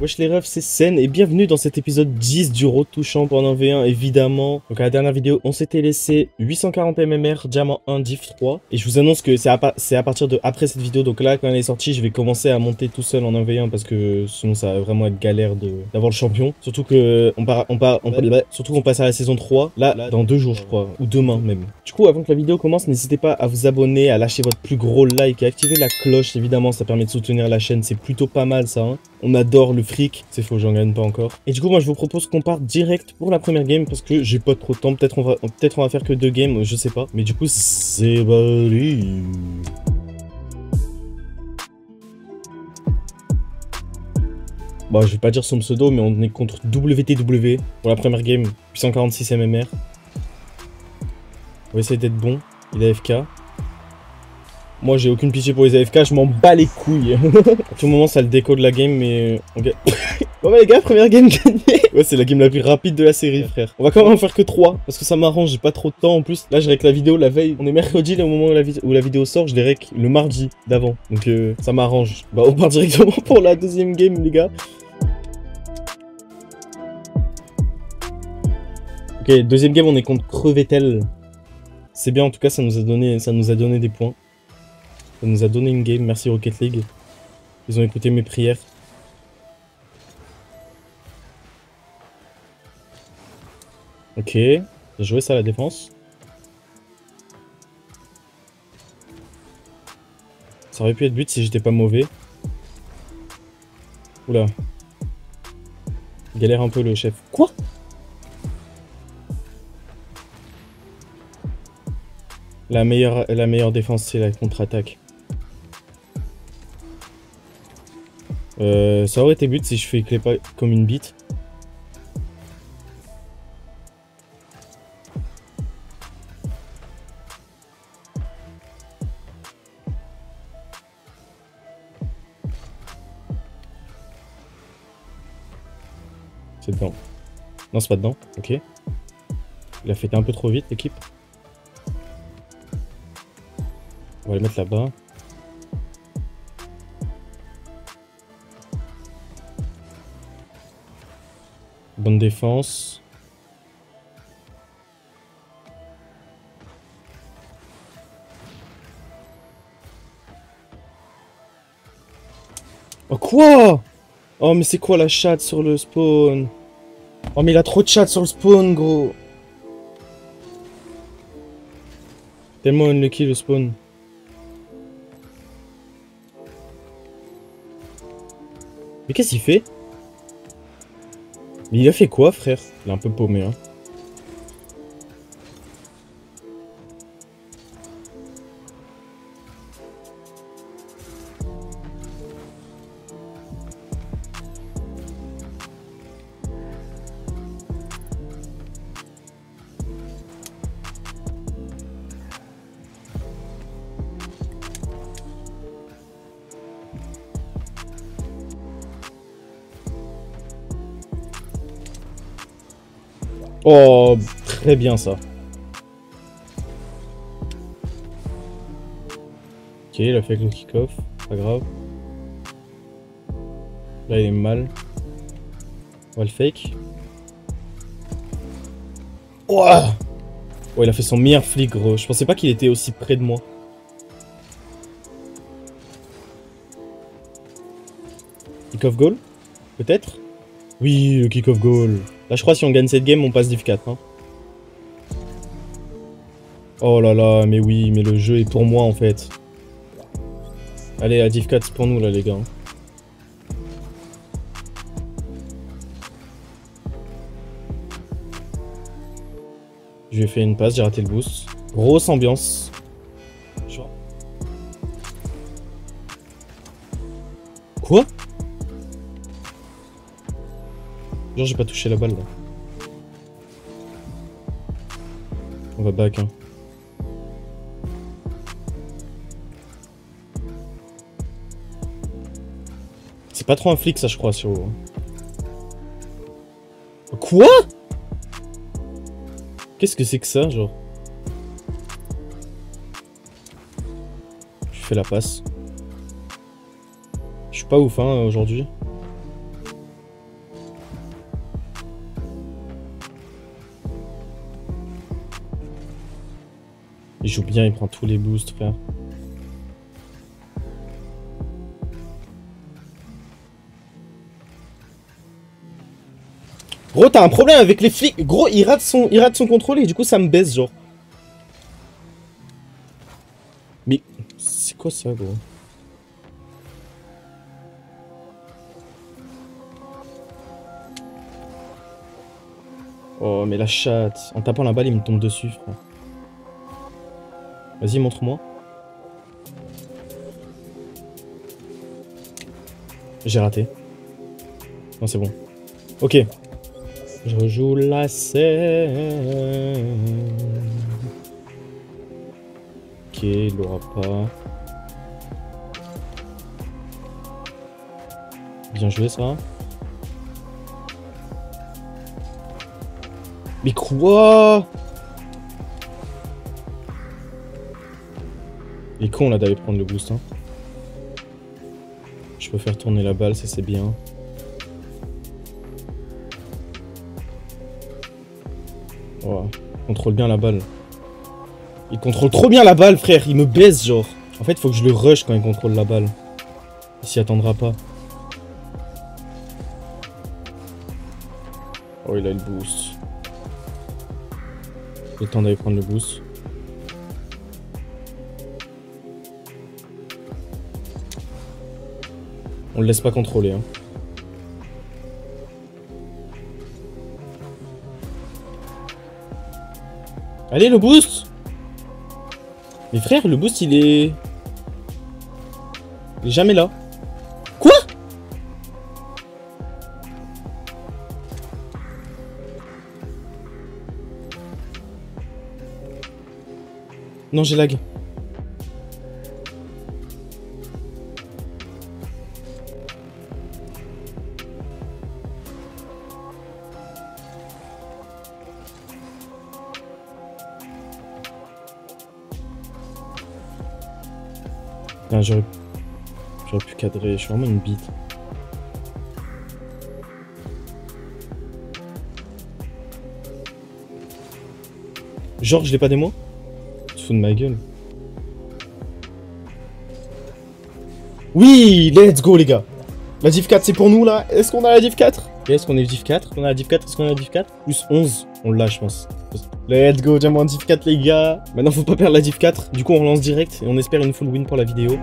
Wesh les refs, c'est Sen et bienvenue dans cet épisode 10 du Road Touchant un V1 évidemment. Donc à la dernière vidéo, on s'était laissé 840 MMR, Diamant 1, Div 3. Et je vous annonce que c'est à, à, partir de après cette vidéo, donc là quand elle est sortie, je vais commencer à monter tout seul en 1v1 parce que sinon ça va vraiment être galère d'avoir le champion. Surtout que on part, on part, surtout qu'on passe à la saison 3, là, dans deux jours je crois, ou demain même. Du coup, avant que la vidéo commence, n'hésitez pas à vous abonner, à lâcher votre plus gros like et activer la cloche évidemment, ça permet de soutenir la chaîne, c'est plutôt pas mal ça. Hein. On adore le fric. C'est faux, j'en gagne pas encore. Et du coup, moi, je vous propose qu'on parte direct pour la première game parce que j'ai pas trop de temps. Peut-être on va, peut-être on va faire que deux games, je sais pas. Mais du coup, c'est parti. Bon, je vais pas dire son pseudo, mais on est contre WTW pour la première game, 846 MMR. On va essayer d'être bon. Il a FK. Moi, j'ai aucune pitié pour les AFK, je m'en bats les couilles. à tout moment, ça le déco de la game, mais... Okay. bon bah les gars, première game gagnée Ouais, c'est la game la plus rapide de la série, frère. On va quand même en faire que 3, parce que ça m'arrange, j'ai pas trop de temps en plus. Là, je règle la vidéo la veille. On est mercredi, là, au moment où la, où la vidéo sort, je les règle le mardi d'avant. Donc, euh, ça m'arrange. Bah, on part directement pour la deuxième game, les gars. Ok, deuxième game, on est contre Crevetel. C'est bien, en tout cas, ça nous a donné, ça nous a donné des points. Ça nous a donné une game, merci Rocket League. Ils ont écouté mes prières. Ok, j'ai joué ça à la défense. Ça aurait pu être but si j'étais pas mauvais. Oula. Galère un peu le chef. Quoi? La meilleure, la meilleure défense, c'est la contre-attaque. Euh, ça aurait été but si je fais pas comme une bite. C'est dedans. Non, c'est pas dedans. Ok. Il a fait un peu trop vite, l'équipe. On va le mettre là-bas. Défense. Oh quoi? Oh mais c'est quoi la chatte sur le spawn? Oh mais il a trop de chat sur le spawn gros. Tellement unlucky le spawn. Mais qu'est-ce qu'il fait? Mais il a fait quoi, frère? Il est un peu paumé, hein. Oh, très bien ça. Ok, il a fait le kick-off, pas grave. Là, il est mal. On va le fake. Oh, oh il a fait son meilleur flic, gros. Je pensais pas qu'il était aussi près de moi. Kick-off goal Peut-être? Oui, le kick-off goal. Là, je crois si on gagne cette game, on passe div 4. Hein. Oh là là, mais oui, mais le jeu est pour moi, en fait. Allez, à div 4, c'est pour nous, là, les gars. Je lui ai fait une passe, j'ai raté le boost. Grosse ambiance. Quoi? J'ai pas touché la balle là. On va back hein. C'est pas trop un flic ça je crois sur... Quoi? Qu'est-ce que c'est que ça genre? Je fais la passe. Je suis pas ouf hein aujourd'hui. Il joue bien, il prend tous les boosts, frère. Gros, t'as un problème avec les flics. Gros, il rate son, il rate son contrôle et du coup, ça me baisse, genre. Mais c'est quoi ça, gros? Oh, mais la chatte. En tapant la balle, il me tombe dessus, frère. Vas-y, montre-moi. J'ai raté. Non, c'est bon. Ok. Je rejoue la scène. Ok, il l'aura pas. Bien joué, ça. Mais quoi? Il est con là d'aller prendre le boost. Hein. Je peux faire tourner la balle, ça c'est bien. Oh, contrôle bien la balle. Il contrôle trop bien la balle, frère. Il me baisse, genre. En fait, il faut que je le rush quand il contrôle la balle. Il s'y attendra pas. Oh, il a le boost. Le temps d'aller prendre le boost. On le laisse pas contrôler. Hein. Allez, le boost Mais frère, le boost, il est... Il est jamais là. Quoi? Non, j'ai lag. J'aurais... Pu cadrer, je suis vraiment une bite. Genre, je l'ai pas des mots? Tu fous de ma gueule. Oui, let's go les gars La div 4 c'est pour nous là Est-ce qu'on a la div 4 Est-ce qu'on est div 4 On a la div 4 Est-ce qu'on a la div 4 Plus 11, on l'a je pense. Let's go, diamant div 4 les gars Maintenant faut pas perdre la div 4, du coup on relance direct et on espère une full win pour la vidéo.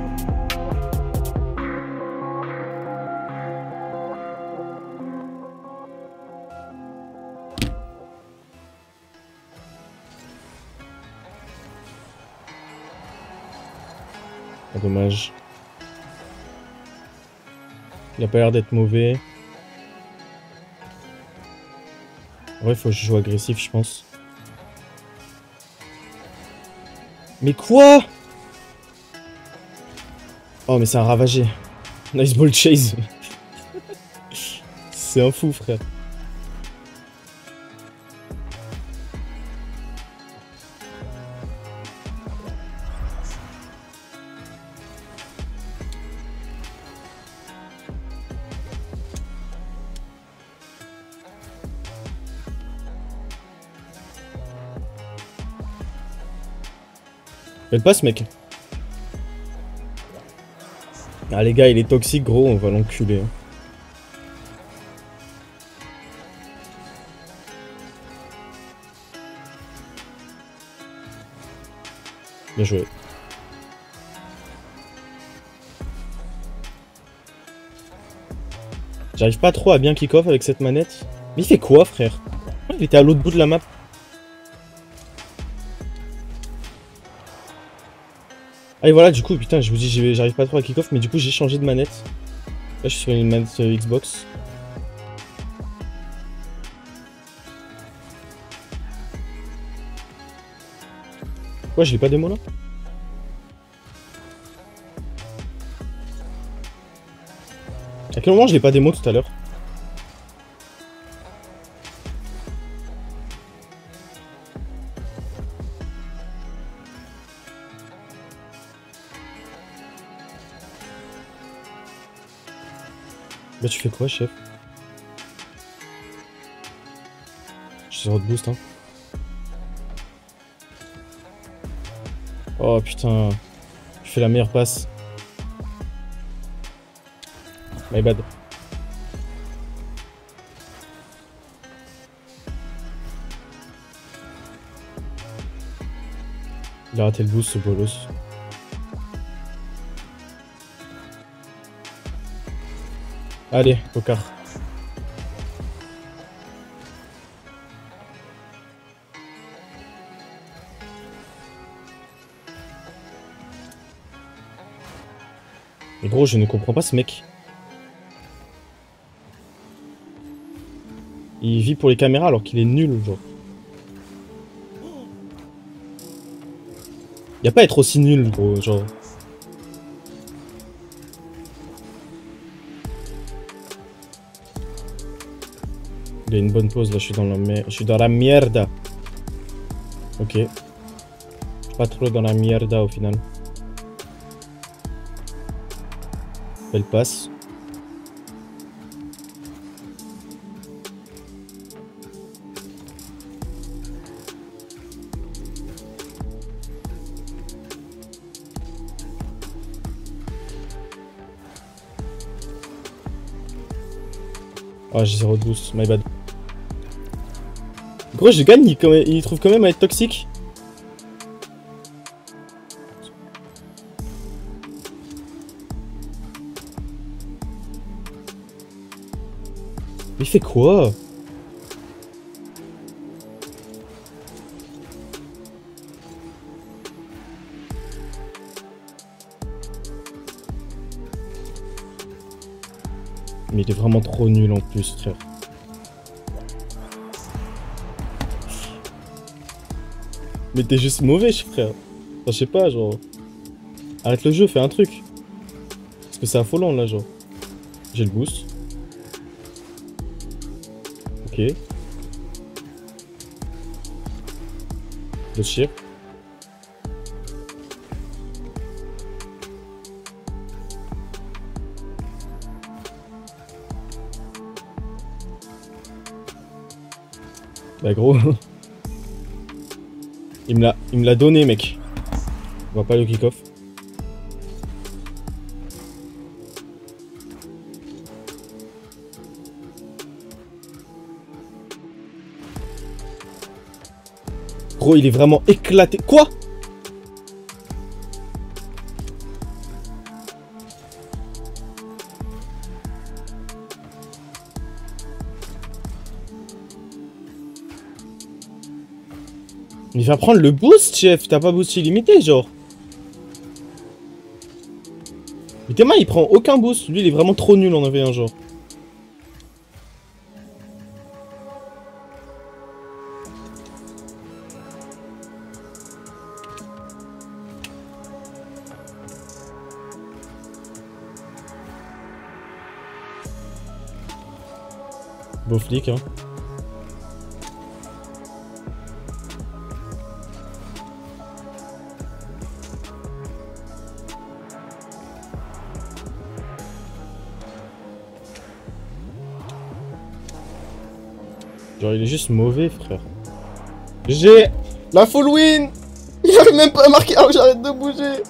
Ah, dommage. Il a pas l'air d'être mauvais. Ouais, faut que je joue agressif, je pense. Mais quoi? Oh, mais c'est un ravagé. Nice ball chase. c'est un fou, frère. Faites pas ce mec. Ah les gars, il est toxique gros, on va l'enculer. Hein. Bien joué. J'arrive pas trop à bien kick-off avec cette manette. Mais il fait quoi, frère? Il était à l'autre bout de la map. Ah et voilà, du coup, putain, je vous dis, j'arrive pas trop à kick-off, mais du coup, j'ai changé de manette. Là, je suis sur une manette euh, Xbox. Ouais, j'ai pas démo là À quel moment je l'ai pas démo tout à l'heure? Bah tu fais quoi chef? Je suis de boost hein. Oh putain. Je fais la meilleure passe. My bad. Il a raté le boost ce bolos. Allez, quart. Mais gros, je ne comprends pas ce mec. Il vit pour les caméras alors qu'il est nul, genre. Y a pas à être aussi nul, gros, genre. Y une bonne pause là, je suis dans la merde. Je suis dans la merde. Ok. Pas trop dans la merde au final. Belle passe. Ah, j'ai zéro de boost, my bad. Gros, je gagne, il, trouve quand même à être toxique. Il fait quoi? Mais il est vraiment trop nul en plus, frère. Mais t'es juste mauvais, frère. Enfin, je sais pas, genre... Arrête le jeu, fais un truc. Parce que c'est affolant, là, genre. J'ai le boost. Ok. Le chip. Bah gros. Il me l'a donné mec. On va pas le kick-off. Gros, il est vraiment éclaté. Quoi? Il va prendre le boost, chef. T'as pas boost illimité, genre. Mais Théma, il prend aucun boost. Lui, il est vraiment trop nul en avait un genre. Beau flic, hein. Il est juste mauvais, frère. J'ai la full win Il avait même pas marqué. Oh, j'arrête de bouger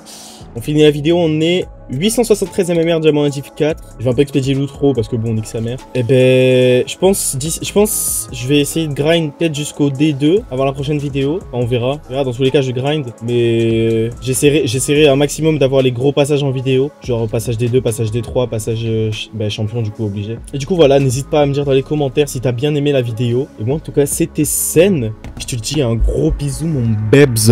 On finit la vidéo, on est 873 MMR diamant div 4. Je vais un peu expédier l'outro parce que bon, on nique sa mère. Et eh ben, je pense, je pense, je vais essayer de grind peut-être jusqu'au D2 avant la prochaine vidéo. on verra. On. Dans tous les cas, je grind, mais j'essaierai, j'essaierai un maximum d'avoir les gros passages en vidéo, genre passage D2, passage D3, passage euh, ben, champion du coup obligé. Et du coup voilà, n'hésite pas à me dire dans les commentaires si t'as bien aimé la vidéo. Et moi en tout cas, c'était scène. Je te dis un gros bisou mon bebs.